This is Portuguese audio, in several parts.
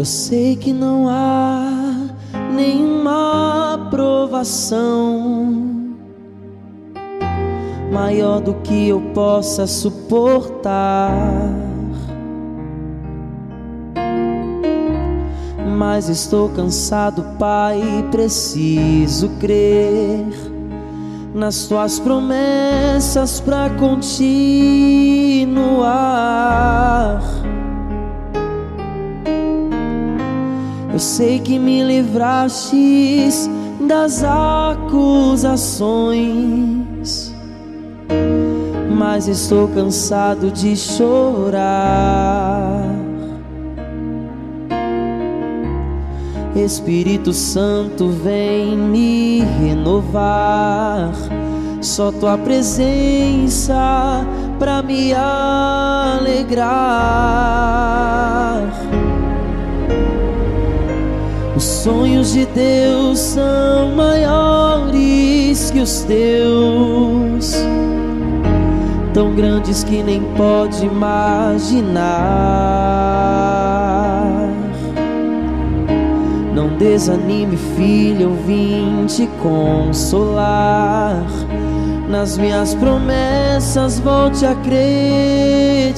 Eu sei que não há nenhuma provação maior do que eu possa suportar. Mas estou cansado, Pai, preciso crer nas tuas promessas para continuar. Eu sei que me livrastes das acusações, mas estou cansado de chorar. Espírito Santo, vem me renovar. Só tua presença para me alegrar. Os sonhos de Deus são maiores que os teus, tão grandes que nem pode imaginar. Não desanime, filho, eu vim te consolar. Nas minhas promessas, volte a acreditar.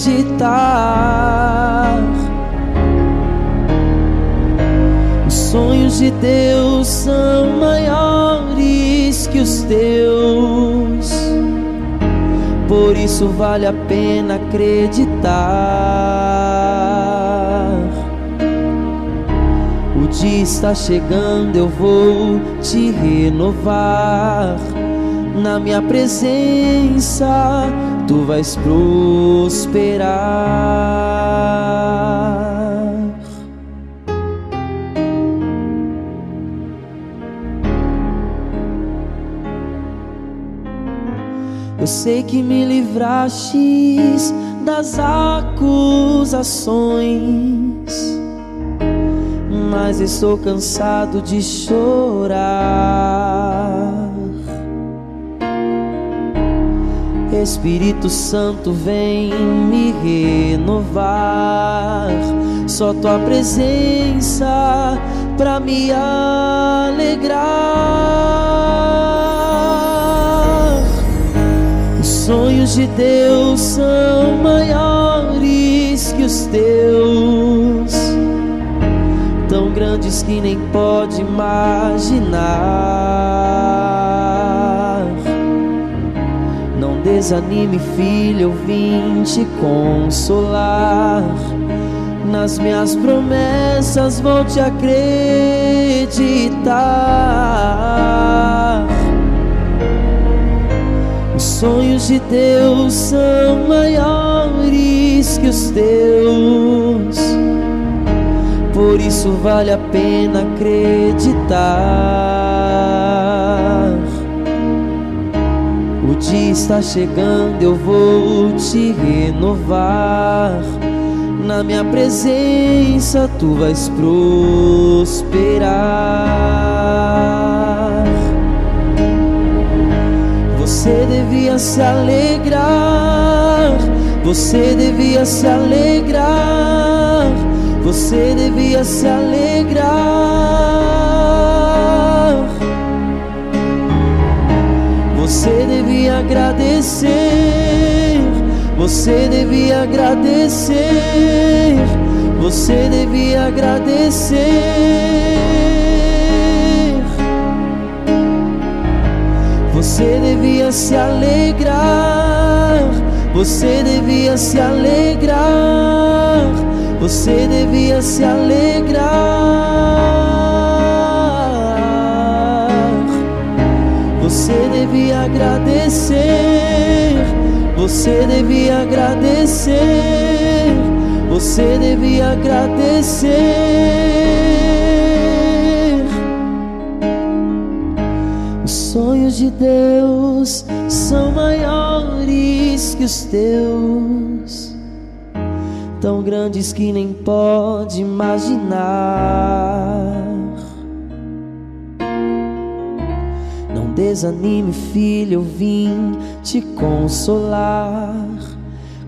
Sonhos de Deus são maiores que os teus, por isso vale a pena acreditar. O dia está chegando, eu vou te renovar. Na minha presença, tu vais prosperar. Eu sei que me livrastes das acusações mas estou cansado de chorar. Espírito Santo, vem me renovar. Só tua presença para me alegrar. Os sonhos de Deus são maiores que os teus tão grandes que nem pode imaginar. Não desanime, filho, eu vim te consolar. Nas minhas promessas vou te acreditar. Sonhos de Deus são maiores que os teus por isso vale a pena acreditar. O dia está chegando, eu vou te renovar. Na minha presença tu vais prosperar. Você devia se alegrar, você devia se alegrar você devia se alegrar. Você devia agradecer. Você devia agradecer. Você devia agradecer. Você devia se alegrar. Você devia se alegrar. Você devia se alegrar. Você devia agradecer. Você devia agradecer. Você devia agradecer. Sonhos de Deus são maiores que os teus tão grandes que nem pode imaginar. Não desanime, filho, eu vim te consolar.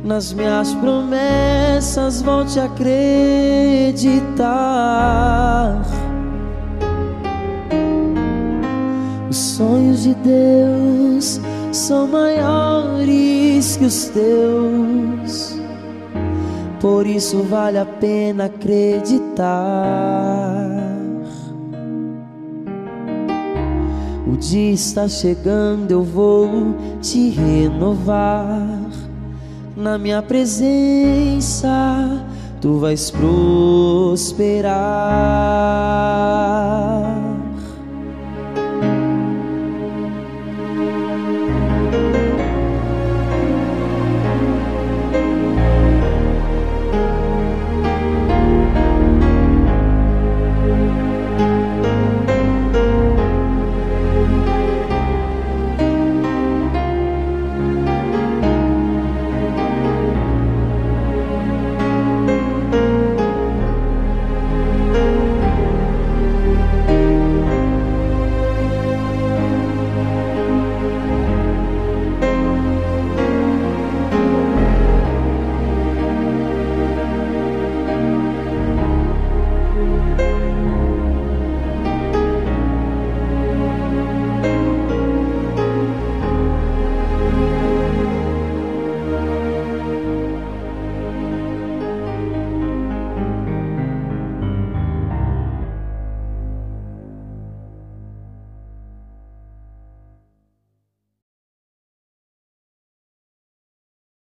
nas minhas promessas, volte a acreditar. De Deus são maiores que os teus, por isso vale a pena acreditar. O dia está chegando, eu vou te renovar na minha presença. Tu vais prosperar.